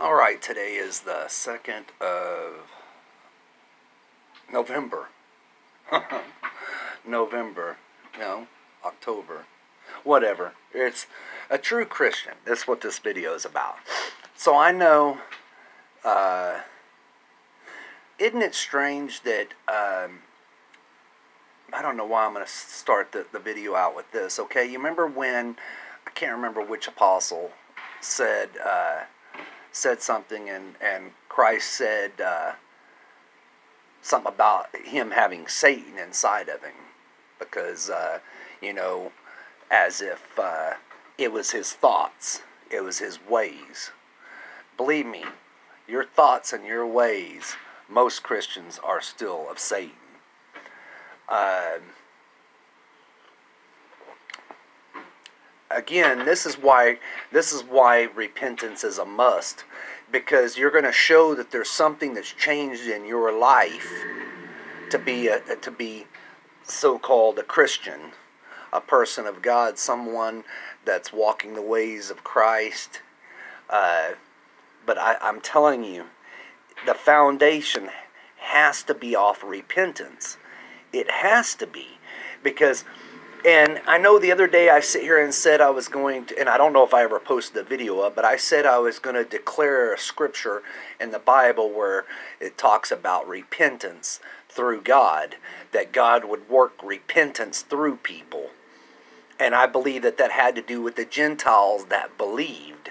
All right, today is the 2nd of November. November. No, October. Whatever. It's a true Christian. That's what this video is about. So I know, uh, isn't it strange that, um, I don't know why I'm going to start the, the video out with this, okay? You remember when, I can't remember which apostle said, uh, said something and, and Christ said, uh, something about him having Satan inside of him because, uh, you know, as if uh, it was his thoughts, it was his ways. Believe me, your thoughts and your ways, most Christians are still of Satan. Again, this is why this is why repentance is a must because you're going to show that there's something that's changed in your life to be a, to be so-called a Christian, a person of God, someone that's walking the ways of Christ. Uh, but I, I'm telling you, the foundation has to be off repentance. It has to be because and I know the other day I sit here and said I was going to, and I don't know if I ever posted the video up, but I said I was going to declare a scripture in the Bible where it talks about repentance through God, that God would work repentance through people. And I believe that that had to do with the Gentiles that believed.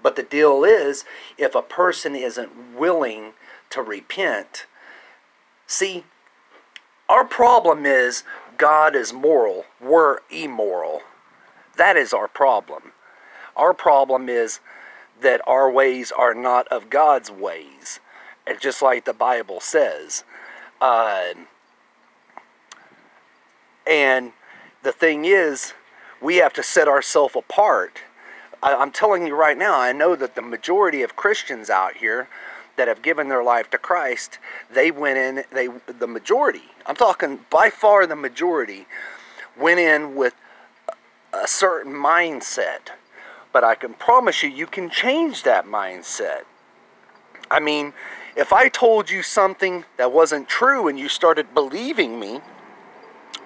But the deal is, if a person isn't willing to repent, see, our problem is God is moral, we're immoral. That is our problem. Our problem is that our ways are not of God's ways. And just like the Bible says. Uh, and the thing is, we have to set ourselves apart. I, I'm telling you right now, I know that the majority of Christians out here that have given their life to Christ, they went in, they the majority, I'm talking by far the majority, went in with a certain mindset. But I can promise you, you can change that mindset. I mean, if I told you something that wasn't true and you started believing me,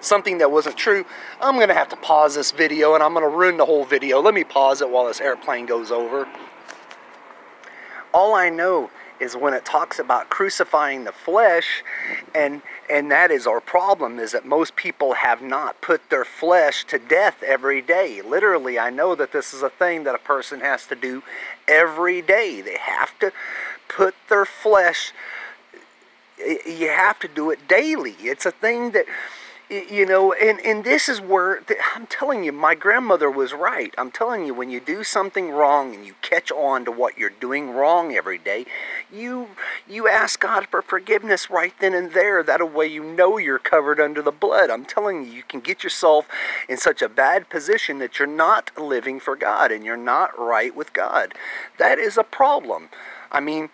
something that wasn't true, I'm going to have to pause this video and I'm going to ruin the whole video. Let me pause it while this airplane goes over. All I know is when it talks about crucifying the flesh and and that is our problem is that most people have not put their flesh to death every day. Literally i know that this is a thing that a person has to do every day. They have to put their flesh you have to do it daily. It's a thing that you know and and this is where i'm telling you my grandmother was right. I'm telling you when you do something wrong and you catch on to what you're doing wrong every day you you ask god for forgiveness right then and there. That way you know you're covered under the blood. I'm telling you you can get yourself in such a bad position that you're not living for god and you're not right with god. That is a problem. I mean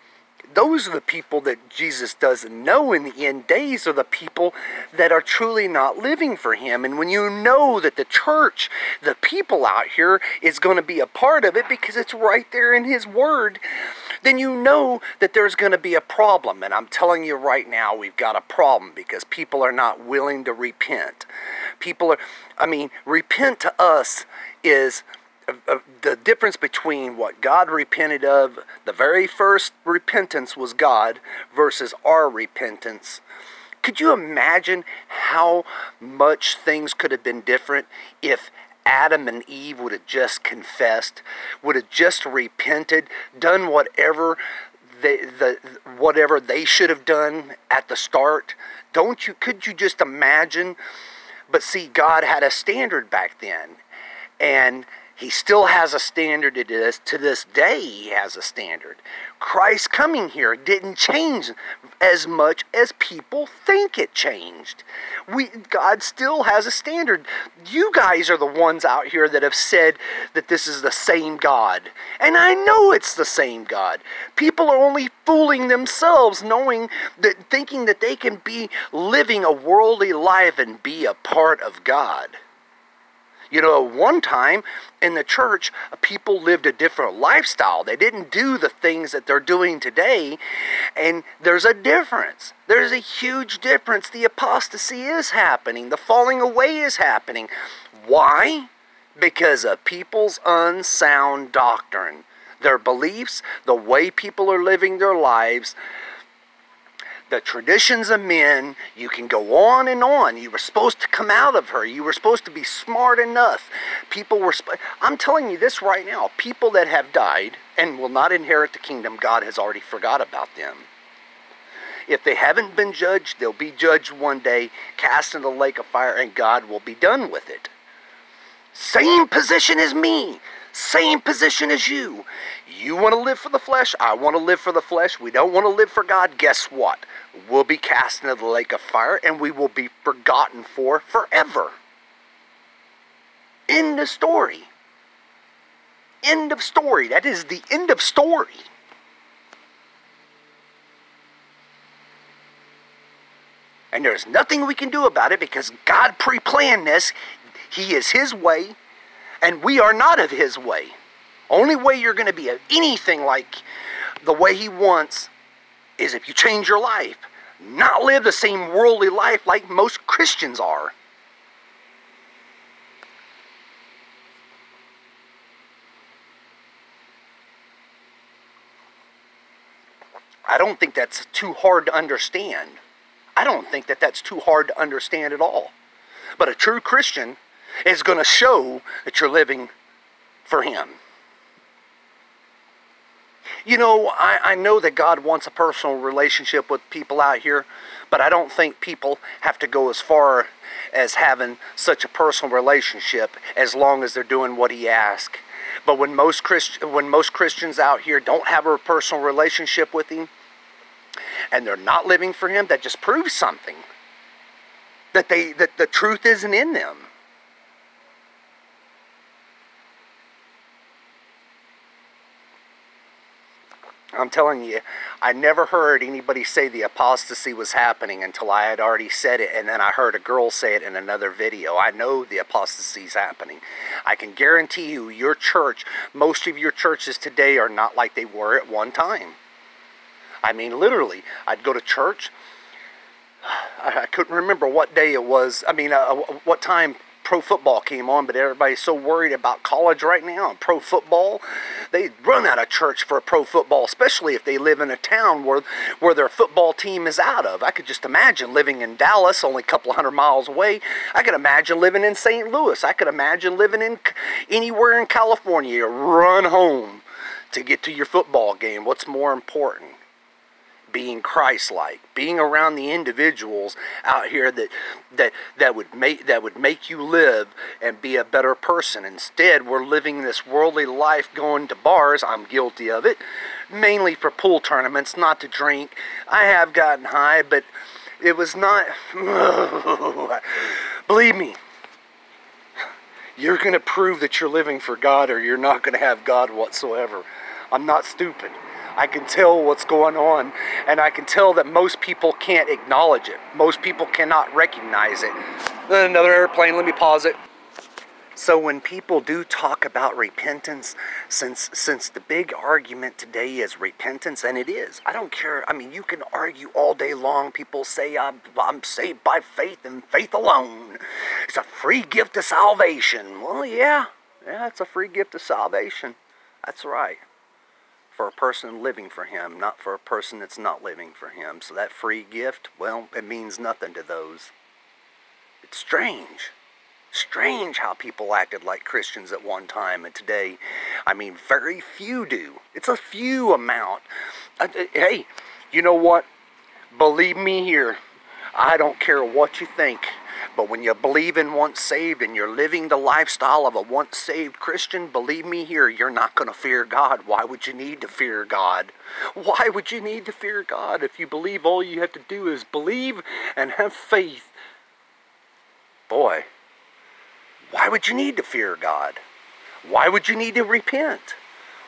those are the people that Jesus doesn't know in the end days are the people that are truly not living for him. And when you know that the church, the people out here is going to be a part of it because it's right there in his word, then you know that there's going to be a problem. And I'm telling you right now, we've got a problem because people are not willing to repent. People are, I mean, repent to us is the difference between what God repented of, the very first repentance was God, versus our repentance. Could you imagine how much things could have been different if Adam and Eve would have just confessed, would have just repented, done whatever they, the whatever they should have done at the start? Don't you? Could you just imagine? But see, God had a standard back then, and he still has a standard it is to this day he has a standard. Christ coming here didn't change as much as people think it changed. We god still has a standard. You guys are the ones out here that have said that this is the same god. And i know it's the same god. People are only fooling themselves knowing that thinking that they can be living a worldly life and be a part of god You know, one time in the church, people lived a different lifestyle. They didn't do the things that they're doing today, and there's a difference. There's a huge difference. The apostasy is happening, the falling away is happening. Why? Because of people's unsound doctrine, their beliefs, the way people are living their lives the traditions of men. You can go on and on. You were supposed to come out of her. You were supposed to be smart enough. People were. I'm telling you this right now. People that have died and will not inherit the kingdom, God has already forgot about them. If they haven't been judged, they'll be judged one day, cast into the lake of fire, and God will be done with it. Same position as me. Same position as you. You want to live for the flesh. I want to live for the flesh. We don't want to live for God. Guess what? We'll be cast into the lake of fire and we will be forgotten for forever. End of story. End of story. That is the end of story. And there's nothing we can do about it because God pre planned this. He is His way, and we are not of His way. Only way you're going to be anything like the way He wants is if you change your life, not live the same worldly life like most Christians are. I don't think that's too hard to understand. I don't think that that's too hard to understand at all. But a true Christian is going to show that you're living for Him. You know, I, I know that God wants a personal relationship with people out here, but I don't think people have to go as far as having such a personal relationship as long as they're doing what He asks. But when most Christ, when most Christians out here don't have a personal relationship with Him, and they're not living for Him, that just proves something. That they that the truth isn't in them. I'm telling you, I never heard anybody say the apostasy was happening until I had already said it, and then I heard a girl say it in another video. I know the apostasy is happening. I can guarantee you, your church, most of your churches today are not like they were at one time. I mean, literally, I'd go to church. I couldn't remember what day it was. I mean, uh, what time pro football came on, but everybody's so worried about college right now and pro football. They run out of church for a pro football, especially if they live in a town where, where their football team is out of. I could just imagine living in Dallas, only a couple hundred miles away. I could imagine living in St. Louis. I could imagine living in anywhere in California. Run home to get to your football game. What's more important? Being Christ-like, being around the individuals out here that that that would make that would make you live and be a better person. Instead, we're living this worldly life, going to bars. I'm guilty of it, mainly for pool tournaments, not to drink. I have gotten high, but it was not. believe me. You're going to prove that you're living for God, or you're not going to have God whatsoever. I'm not stupid. I can tell what's going on, and I can tell that most people can't acknowledge it. Most people cannot recognize it. Then Another airplane, let me pause it. So when people do talk about repentance, since since the big argument today is repentance, and it is, I don't care. I mean, you can argue all day long. People say I'm, I'm saved by faith and faith alone. It's a free gift of salvation. Well, yeah, yeah, it's a free gift of salvation. That's right for a person living for him, not for a person that's not living for him. So that free gift, well, it means nothing to those. It's strange. Strange how people acted like Christians at one time and today, I mean, very few do. It's a few amount. Hey, you know what? Believe me here, I don't care what you think. But when you believe in once saved and you're living the lifestyle of a once saved Christian, believe me here, you're not going to fear God. Why would you need to fear God? Why would you need to fear God if you believe all you have to do is believe and have faith? Boy, why would you need to fear God? Why would you need to repent?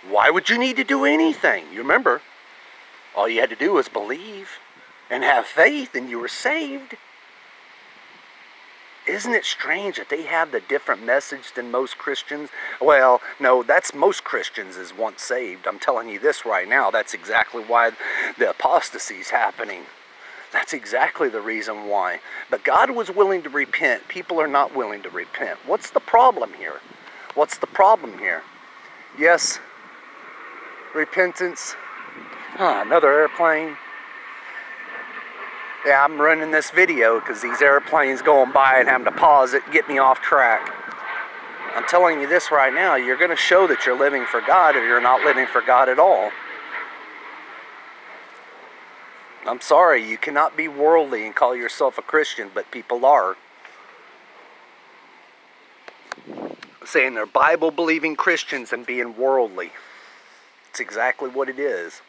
Why would you need to do anything? You remember, all you had to do was believe and have faith and you were saved. Isn't it strange that they have the different message than most Christians? Well, no, that's most Christians is once saved. I'm telling you this right now. That's exactly why the apostasy is happening. That's exactly the reason why. But God was willing to repent. People are not willing to repent. What's the problem here? What's the problem here? Yes, repentance. Huh, another airplane. Yeah, I'm running this video because these airplanes going by and having to pause it, get me off track. I'm telling you this right now, you're going to show that you're living for God or you're not living for God at all. I'm sorry, you cannot be worldly and call yourself a Christian, but people are. Saying they're Bible believing Christians and being worldly. It's exactly what it is.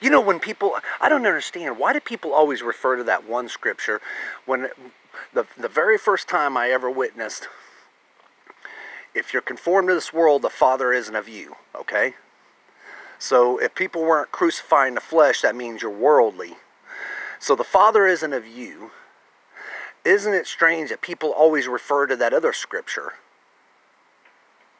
You know, when people, I don't understand, why do people always refer to that one scripture when the, the very first time I ever witnessed, if you're conformed to this world, the Father isn't of you, okay? So if people weren't crucifying the flesh, that means you're worldly. So the Father isn't of you. Isn't it strange that people always refer to that other scripture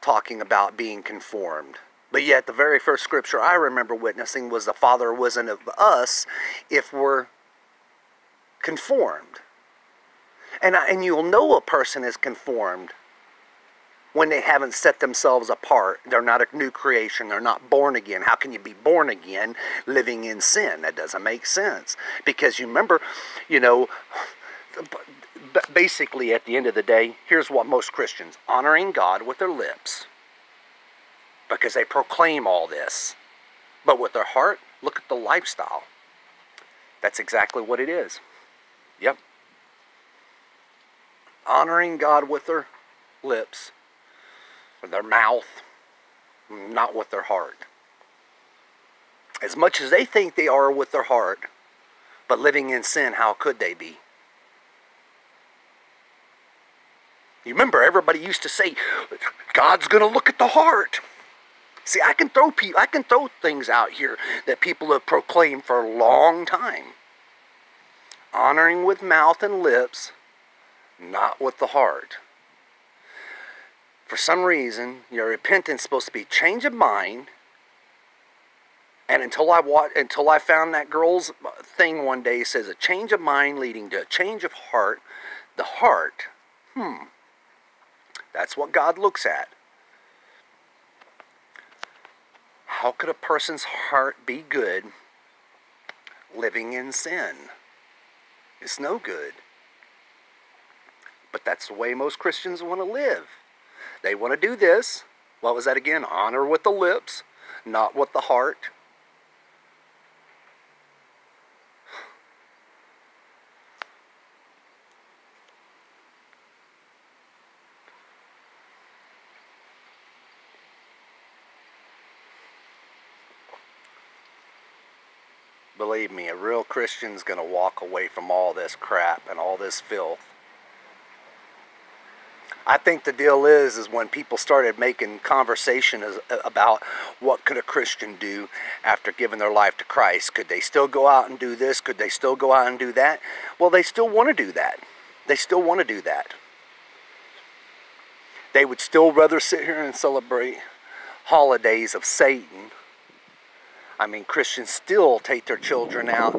talking about being conformed? But yet, the very first scripture I remember witnessing was the Father wasn't of us if we're conformed. And, I, and you'll know a person is conformed when they haven't set themselves apart. They're not a new creation. They're not born again. How can you be born again living in sin? That doesn't make sense. Because you remember, you know, basically at the end of the day, here's what most Christians honoring God with their lips because they proclaim all this. But with their heart, look at the lifestyle. That's exactly what it is. Yep. Honoring God with their lips, with their mouth, not with their heart. As much as they think they are with their heart, but living in sin, how could they be? You remember, everybody used to say, God's going to look at the heart. See, I can throw people, I can throw things out here that people have proclaimed for a long time. Honoring with mouth and lips, not with the heart. For some reason, your repentance is supposed to be change of mind. And until I until I found that girl's thing one day says a change of mind leading to a change of heart, the heart, hmm, that's what God looks at. How could a person's heart be good living in sin? It's no good. But that's the way most Christians want to live. They want to do this. What was that again? Honor with the lips, not with the heart. Believe me, a real Christian's going to walk away from all this crap and all this filth. I think the deal is is when people started making conversation as, about what could a Christian do after giving their life to Christ. Could they still go out and do this? Could they still go out and do that? Well, they still want to do that. They still want to do that. They would still rather sit here and celebrate holidays of Satan I mean, Christians still take their children out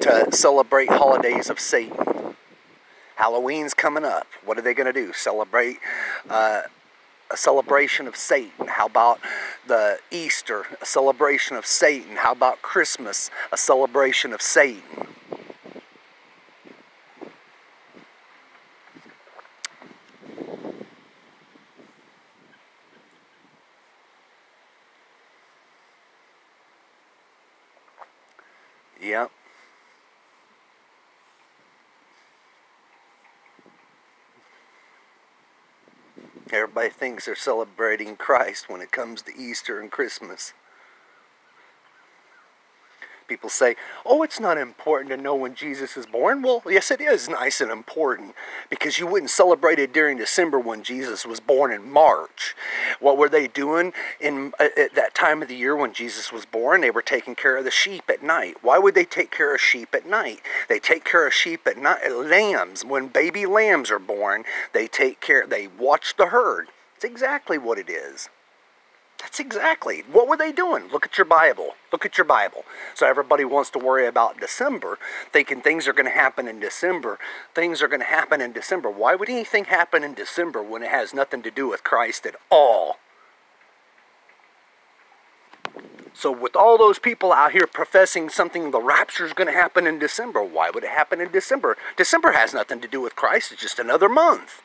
to celebrate holidays of Satan. Halloween's coming up. What are they going to do? Celebrate uh, a celebration of Satan? How about the Easter, a celebration of Satan? How about Christmas, a celebration of Satan? Yep. Everybody thinks they're celebrating Christ when it comes to Easter and Christmas. People say, oh, it's not important to know when Jesus is born. Well, yes, it is nice and important because you wouldn't celebrate it during December when Jesus was born in March. What were they doing in uh, at that time of the year when Jesus was born? They were taking care of the sheep at night. Why would they take care of sheep at night? They take care of sheep at night, lambs. When baby lambs are born, they take care, they watch the herd. It's exactly what it is. That's exactly. What were they doing? Look at your Bible. Look at your Bible. So everybody wants to worry about December, thinking things are going to happen in December. Things are going to happen in December. Why would anything happen in December when it has nothing to do with Christ at all? So with all those people out here professing something the rapture is going to happen in December, why would it happen in December? December has nothing to do with Christ. It's just another month.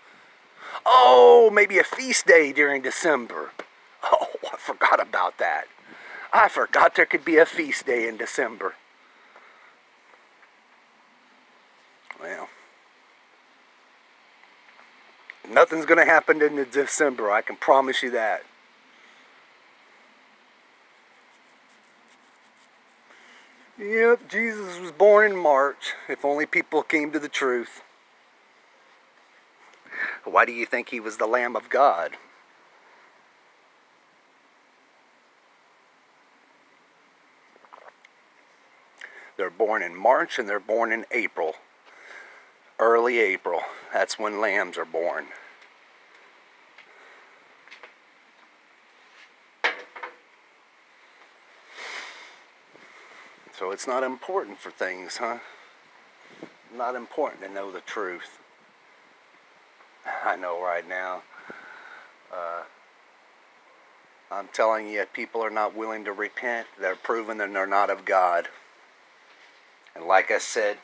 Oh, maybe a feast day during December. Forgot about that. I forgot there could be a feast day in December. Well, nothing's going to happen in December. I can promise you that. Yep, Jesus was born in March. If only people came to the truth. Why do you think he was the Lamb of God? They're born in March and they're born in April. Early April. That's when lambs are born. So it's not important for things, huh? Not important to know the truth. I know right now. Uh, I'm telling you, people are not willing to repent. They're proving that they're not of God. And like I said,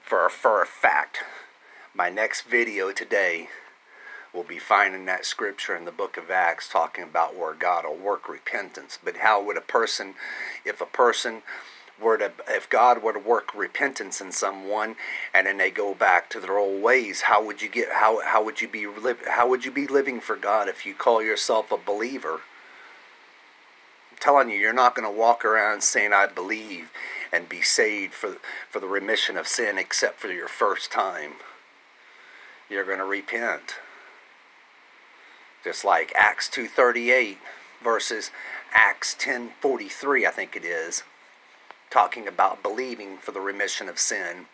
for, for a fact, my next video today will be finding that scripture in the book of Acts talking about where God will work repentance. But how would a person, if a person were to, if God were to work repentance in someone and then they go back to their old ways, how would you get, how, how would you be, how would you be living for God if you call yourself a believer? I'm telling you, you're not going to walk around saying, I believe and be saved for, for the remission of sin except for your first time. You're going to repent. Just like Acts 2.38 versus Acts 10.43, I think it is, talking about believing for the remission of sin.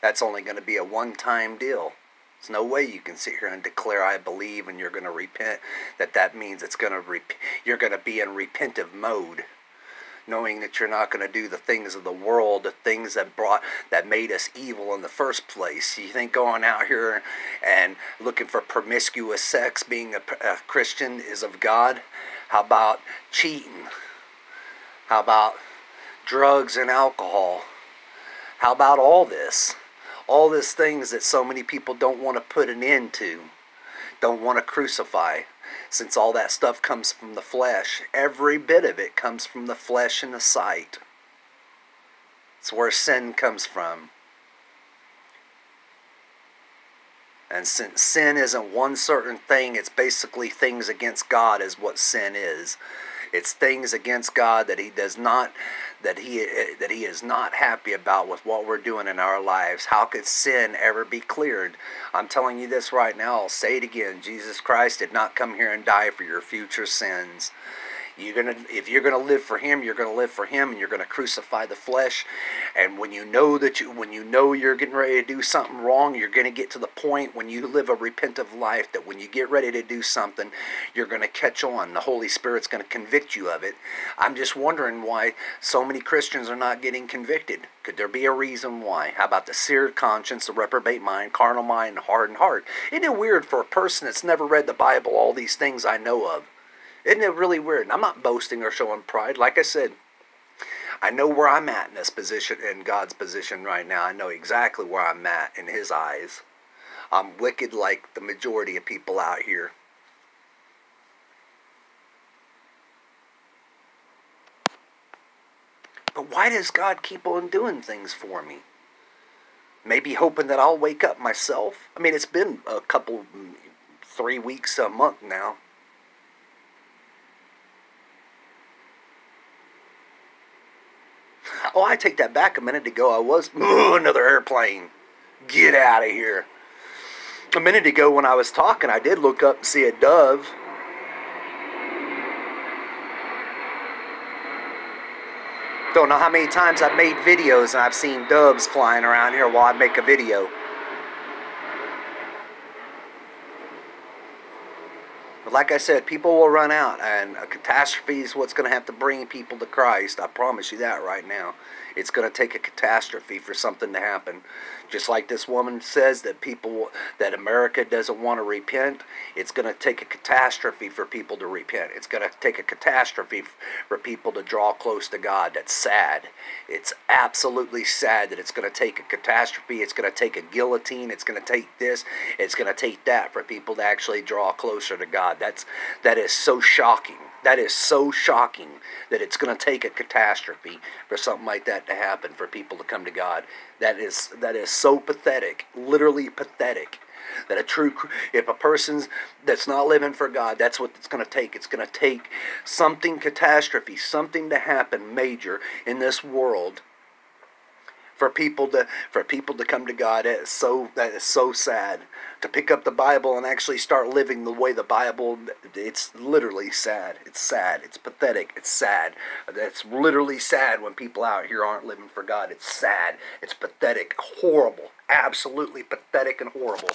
That's only going to be a one-time deal. There's no way you can sit here and declare I believe and you're going to repent. That that means it's going to you're going to be in repentive mode knowing that you're not going to do the things of the world, the things that brought that made us evil in the first place. You think going out here and looking for promiscuous sex, being a, a Christian, is of God? How about cheating? How about drugs and alcohol? How about all this? All these things that so many people don't want to put an end to, don't want to crucify since all that stuff comes from the flesh. Every bit of it comes from the flesh and the sight. It's where sin comes from. And since sin isn't one certain thing, it's basically things against God, is what sin is. It's things against God that He does not that he eh, that he is not happy about with what we're doing in our lives. How could sin ever be cleared? I'm telling you this right now. I'll say it again. Jesus Christ did not come here and die for your future sins. You're gonna, if you're gonna live for Him, you're gonna live for Him, and you're gonna crucify the flesh. And when you know that you, when you know you're getting ready to do something wrong, you're gonna get to the point when you live a repentive life that when you get ready to do something, you're gonna catch on. The Holy Spirit's gonna convict you of it. I'm just wondering why so many Christians are not getting convicted. Could there be a reason why? How about the seared conscience, the reprobate mind, carnal mind, hardened heart? Isn't it weird for a person that's never read the Bible, all these things I know of? Isn't it really weird? And I'm not boasting or showing pride. Like I said, I know where I'm at in this position, in God's position right now. I know exactly where I'm at in His eyes. I'm wicked like the majority of people out here. But why does God keep on doing things for me? Maybe hoping that I'll wake up myself. I mean, it's been a couple, three weeks, a month now. Oh, I take that back. A minute ago, I was another airplane. Get out of here. A minute ago, when I was talking, I did look up and see a dove. Don't know how many times I've made videos and I've seen doves flying around here while I make a video. But like I said, people will run out, and a catastrophe is what's going to have to bring people to Christ. I promise you that right now. It's going to take a catastrophe for something to happen. Just like this woman says that people that America doesn't want to repent, it's going to take a catastrophe for people to repent. It's going to take a catastrophe for people to draw close to God. That's sad. It's absolutely sad that it's going to take a catastrophe. It's going to take a guillotine. It's going to take this. It's going to take that for people to actually draw closer to God. That's that is so shocking. That is so shocking that it's going to take a catastrophe for something like that to happen for people to come to God. That is that is so pathetic, literally pathetic. That a true if a person's that's not living for God, that's what it's going to take. It's going to take something catastrophe, something to happen major in this world for people to for people to come to God. It is so that is so sad to pick up the Bible and actually start living the way the Bible. It's literally sad. It's sad. It's pathetic. It's sad. It's literally sad when people out here aren't living for God. It's sad. It's pathetic. Horrible. Absolutely pathetic and horrible.